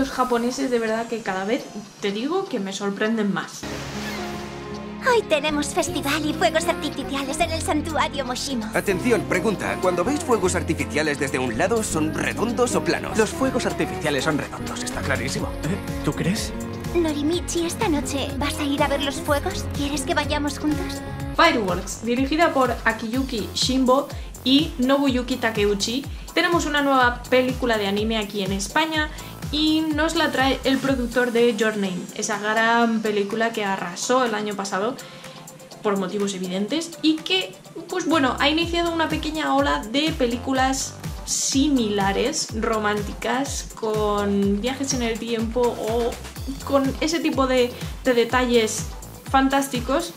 efectos japoneses de verdad que cada vez te digo que me sorprenden más. Hoy tenemos festival y fuegos artificiales en el santuario Moshimo. Atención, pregunta. Cuando veis fuegos artificiales desde un lado, ¿son redondos o planos? Los fuegos artificiales son redondos, está clarísimo. ¿Eh? ¿Tú crees? Norimichi, esta noche vas a ir a ver los fuegos. ¿Quieres que vayamos juntos? Fireworks, dirigida por Akiyuki Shimbo y Nobuyuki Takeuchi. Tenemos una nueva película de anime aquí en España y nos la trae el productor de Your Name, esa gran película que arrasó el año pasado por motivos evidentes y que, pues bueno, ha iniciado una pequeña ola de películas similares, románticas, con viajes en el tiempo o con ese tipo de, de detalles fantásticos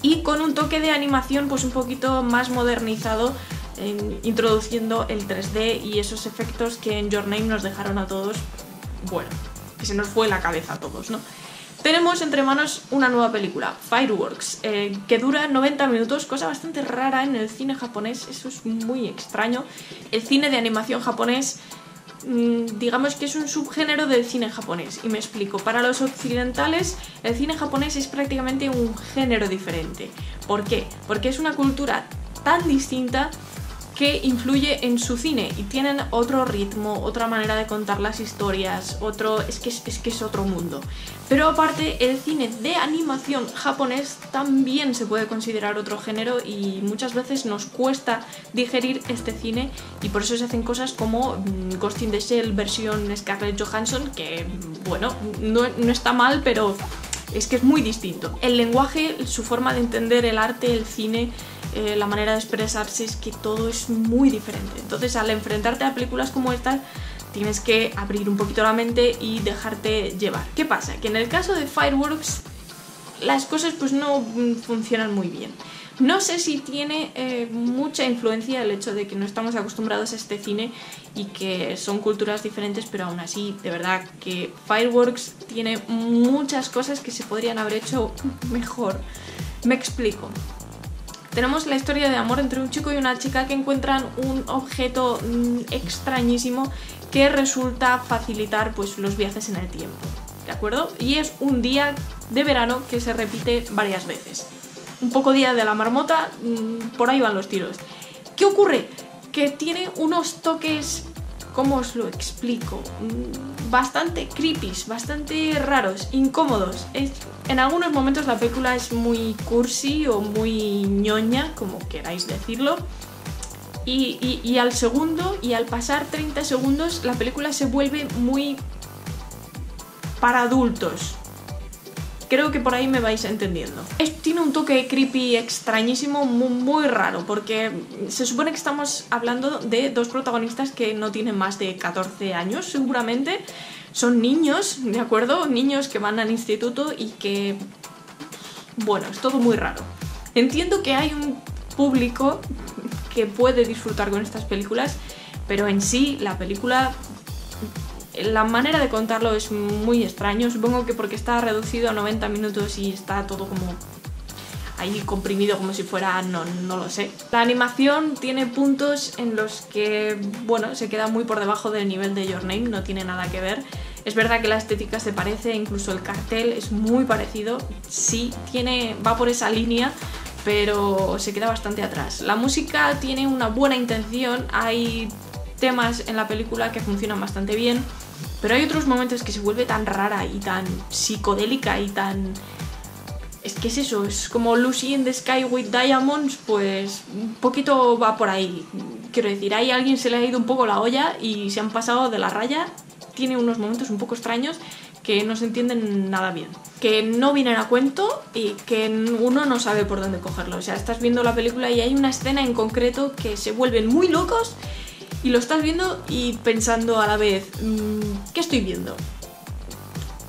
y con un toque de animación pues un poquito más modernizado introduciendo el 3D y esos efectos que en Your Name nos dejaron a todos, bueno, que se nos fue la cabeza a todos, ¿no? Tenemos entre manos una nueva película, Fireworks, eh, que dura 90 minutos, cosa bastante rara en el cine japonés, eso es muy extraño. El cine de animación japonés, mm, digamos que es un subgénero del cine japonés, y me explico. Para los occidentales, el cine japonés es prácticamente un género diferente. ¿Por qué? Porque es una cultura tan distinta que influye en su cine y tienen otro ritmo, otra manera de contar las historias, otro es que es, que es otro mundo. Pero aparte el cine de animación japonés también se puede considerar otro género y muchas veces nos cuesta digerir este cine y por eso se hacen cosas como mm, Ghost in the Shell versión Scarlett Johansson que bueno, no, no está mal pero es que es muy distinto. El lenguaje, su forma de entender el arte, el cine, eh, la manera de expresarse, es que todo es muy diferente. Entonces al enfrentarte a películas como estas, tienes que abrir un poquito la mente y dejarte llevar. ¿Qué pasa? Que en el caso de Fireworks las cosas pues no funcionan muy bien. No sé si tiene eh, mucha influencia el hecho de que no estamos acostumbrados a este cine y que son culturas diferentes, pero aún así, de verdad, que Fireworks tiene muchas cosas que se podrían haber hecho mejor. Me explico. Tenemos la historia de amor entre un chico y una chica que encuentran un objeto mm, extrañísimo que resulta facilitar pues, los viajes en el tiempo. ¿De acuerdo? Y es un día de verano que se repite varias veces. Un poco día de la marmota, mm, por ahí van los tiros. ¿Qué ocurre? Que tiene unos toques ¿cómo os lo explico? Mm, bastante creepy, bastante raros, incómodos. en algunos momentos la película es muy cursi o muy ñoña, como queráis decirlo. Y, y al segundo, y al pasar 30 segundos, la película se vuelve muy para adultos. Creo que por ahí me vais entendiendo. tiene un toque creepy extrañísimo, muy, raro, porque se supone que estamos hablando de dos protagonistas que no tienen más de 14 años, seguramente. Son niños, ¿de acuerdo? Niños que van al instituto y que... Bueno, es todo muy raro. Entiendo que hay un público que puede disfrutar con estas películas, pero en sí la película la manera de contarlo es muy extraño, supongo que porque está reducido a 90 minutos y está todo como ahí comprimido como si fuera, no, no lo sé. La animación tiene puntos en los que, bueno, se queda muy por debajo del nivel de Your Name, no tiene nada que ver. Es verdad que la estética se parece, incluso el cartel es muy parecido, sí, tiene, va por esa línea, pero se queda bastante atrás. La música tiene una buena intención, hay temas en la película que funcionan bastante bien, pero hay otros momentos que se vuelve tan rara y tan psicodélica y tan... Es que es eso, es como Lucy in the Sky with Diamonds, pues un poquito va por ahí. Quiero decir, ahí alguien se le ha ido un poco la olla y se han pasado de la raya. Tiene unos momentos un poco extraños que no se entienden nada bien. Que no vienen a cuento y que uno no sabe por dónde cogerlo. O sea, estás viendo la película y hay una escena en concreto que se vuelven muy locos y lo estás viendo y pensando a la vez, mm, ¿qué estoy viendo?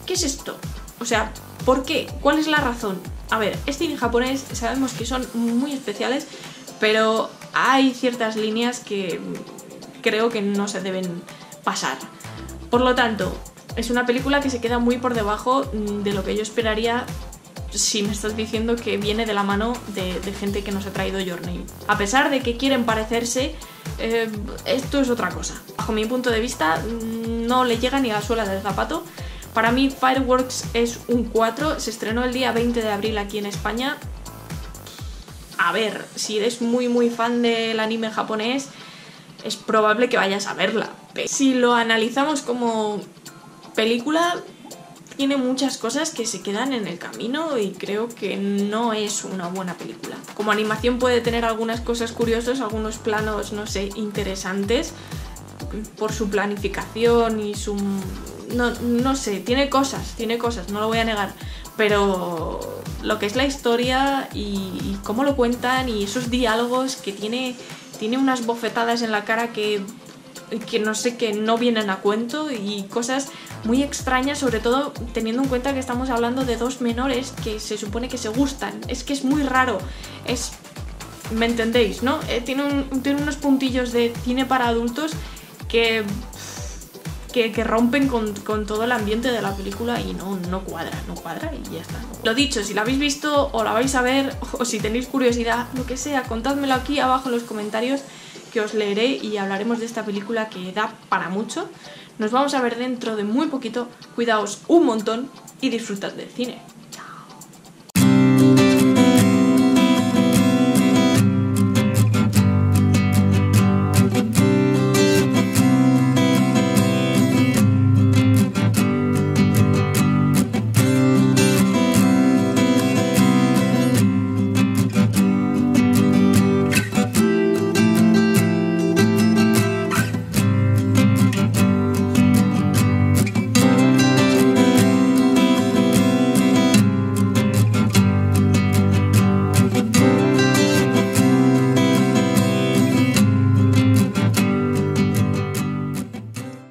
¿Qué es esto? O sea, ¿por qué? ¿Cuál es la razón? A ver, este cine japonés sabemos que son muy especiales, pero hay ciertas líneas que creo que no se deben pasar. Por lo tanto, es una película que se queda muy por debajo de lo que yo esperaría si me estás diciendo que viene de la mano de, gente que nos ha traído Your Name. A pesar de que quieren parecerse, eh, esto es otra cosa. Bajo mi punto de vista, mm, no le llega ni a la suela del zapato. Para mí, Fireworks es un 4. Se estrenó el día 20 de abril aquí en España. A ver, si eres muy muy fan del anime japonés, es probable que vayas a verla. Si lo analizamos como película, tiene muchas cosas que se quedan en el camino y creo que no es una buena película. Como animación puede tener algunas cosas curiosas, algunos planos, no sé, interesantes por su planificación y su... No, no sé, tiene cosas, tiene cosas, no lo voy a negar, pero lo que es la historia y, y cómo lo cuentan y esos diálogos que tiene, tiene unas bofetadas en la cara que que no sé, que no vienen a cuento y cosas muy extrañas, sobre todo teniendo en cuenta que estamos hablando de dos menores que se supone que se gustan. Es que es muy raro. Es. ¿Me entendéis, no? Eh, tiene, tiene unos puntillos de cine para adultos que. Que, que rompen con, con todo el ambiente de la película y no, no cuadra, no cuadra y ya está. Lo dicho, si la habéis visto o la vais a ver o si tenéis curiosidad, lo que sea, contádmelo aquí abajo en los comentarios que os leeré y hablaremos de esta película que da para mucho. Nos vamos a ver dentro de muy poquito. Cuidaos un montón y disfrutad del cine.